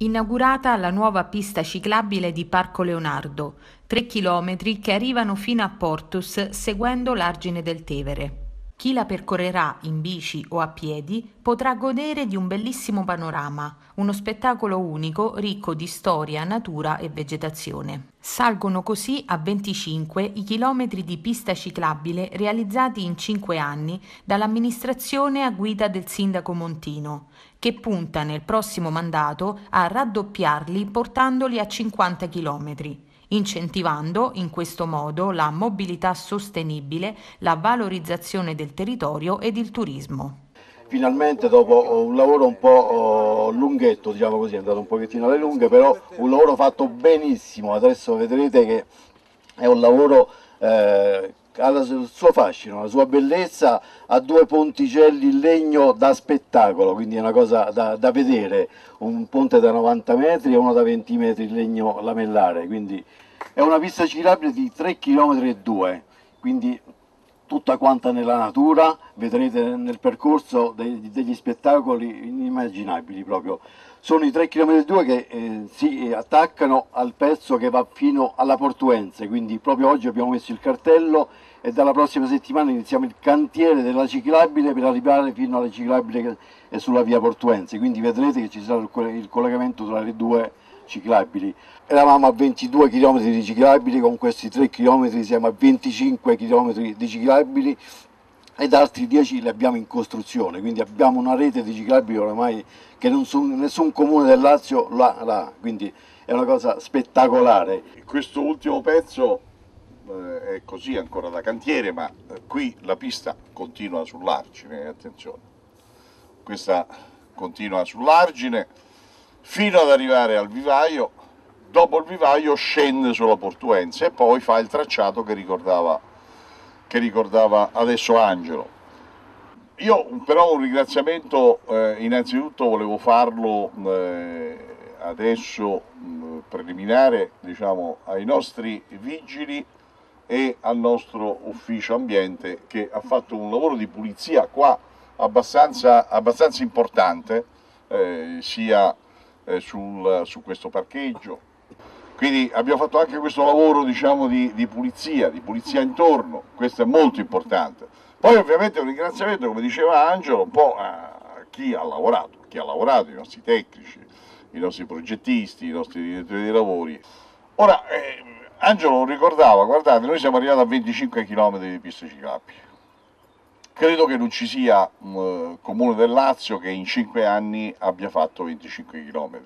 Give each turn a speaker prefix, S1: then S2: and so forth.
S1: Inaugurata la nuova pista ciclabile di Parco Leonardo, 3 km che arrivano fino a Portus seguendo l'argine del Tevere. Chi la percorrerà in bici o a piedi potrà godere di un bellissimo panorama, uno spettacolo unico ricco di storia, natura e vegetazione. Salgono così a 25 i chilometri di pista ciclabile realizzati in 5 anni dall'amministrazione a guida del sindaco Montino, che punta nel prossimo mandato a raddoppiarli portandoli a 50 chilometri incentivando in questo modo la mobilità sostenibile, la valorizzazione del territorio ed il turismo.
S2: Finalmente dopo un lavoro un po' oh, lunghetto, diciamo così, è andato un pochettino alle lunghe, però un lavoro fatto benissimo, adesso vedrete che è un lavoro eh, ha il suo fascino, la sua bellezza, ha due ponticelli in legno da spettacolo, quindi è una cosa da, da, vedere, un ponte da 90 metri e uno da 20 metri in legno lamellare, quindi è una pista ciclabile di 3 km e 2, quindi tutta quanta nella natura, vedrete nel percorso degli, degli spettacoli inimmaginabili proprio. Sono i 3 km e 2 che eh, si attaccano al pezzo che va fino alla Portuense, quindi proprio oggi abbiamo messo il cartello e dalla prossima settimana iniziamo il cantiere della ciclabile per arrivare fino alla ciclabile che è sulla via Portuense, quindi vedrete che ci sarà il collegamento tra le due ciclabili. Eravamo a 22 km di ciclabili, con questi 3 km siamo a 25 km di ciclabili ed altri 10 li abbiamo in costruzione, quindi abbiamo una rete di ciclabili oramai che nessun, nessun comune del Lazio l'ha, quindi è una cosa spettacolare.
S3: Questo ultimo pezzo eh, è così ancora da cantiere, ma eh, qui la pista continua sull'argine, attenzione, questa continua sull'argine fino ad arrivare al vivaio, dopo il vivaio scende sulla Portuense e poi fa il tracciato che ricordava, che ricordava adesso Angelo. Io però un ringraziamento eh, innanzitutto volevo farlo eh, adesso mh, preliminare diciamo, ai nostri vigili e al nostro ufficio ambiente che ha fatto un lavoro di pulizia qua abbastanza, abbastanza importante eh, sia eh, sul, su questo parcheggio quindi abbiamo fatto anche questo lavoro diciamo, di, di, pulizia, di pulizia intorno, questo è molto importante. Poi ovviamente un ringraziamento, come diceva Angelo, un po' a chi ha lavorato, chi ha lavorato, i nostri tecnici, i nostri progettisti, i nostri direttori dei lavori. Ora, eh, Angelo ricordava, guardate, noi siamo arrivati a 25 km di piste ciclabili. Credo che non ci sia un uh, comune del Lazio che in 5 anni abbia fatto 25 km.